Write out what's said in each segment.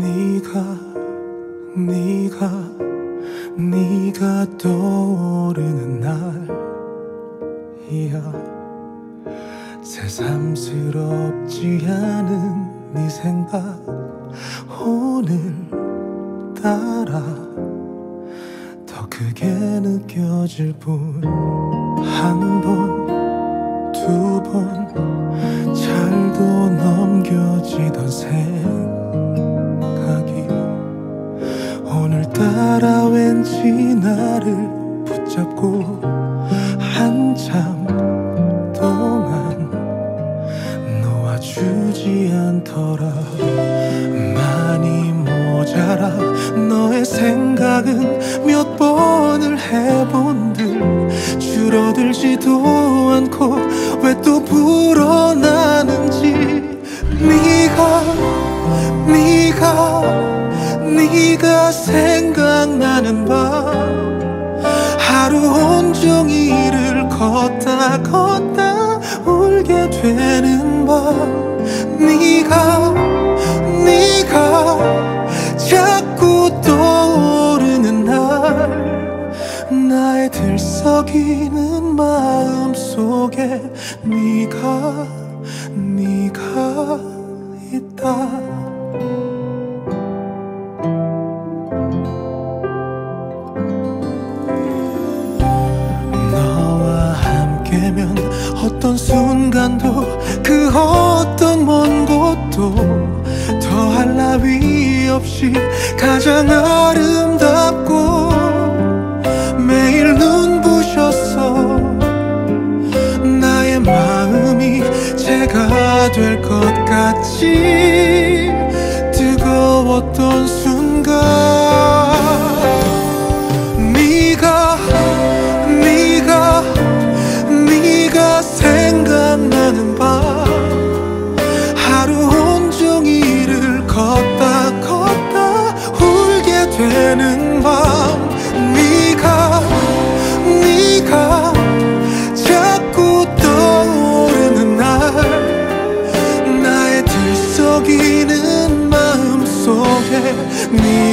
네가 네가 네가 떠오르는 날이야. 새삼스럽지 않은 네 생각 오늘따라 더 크게 느껴질 뿐. 한 번 두 번 잘도 넘겨지던 생 왠지 나를 붙잡고 한참 동안 놓아주지 않더라. 많이 모자라. 너의 생각은 몇 번을 해본들. 줄어들지도 않고 왜 또 불어나는지. 네가 네가 생각나는 밤 하루 온종일을 걷다 걷다 울게 되는 밤. 네가 네가 자꾸 떠오르는 날 나의 들썩이는 마음 속에 네가 네가 있다 없이 가장 아름답고 매일 눈부셨어 나의 마음이 제가 될 것 같지 뜨거웠던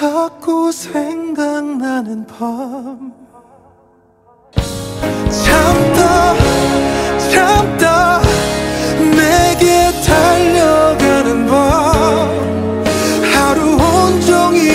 자꾸 생각나는 밤. 참다 참다 내게 달려가는 밤. 하루 온종일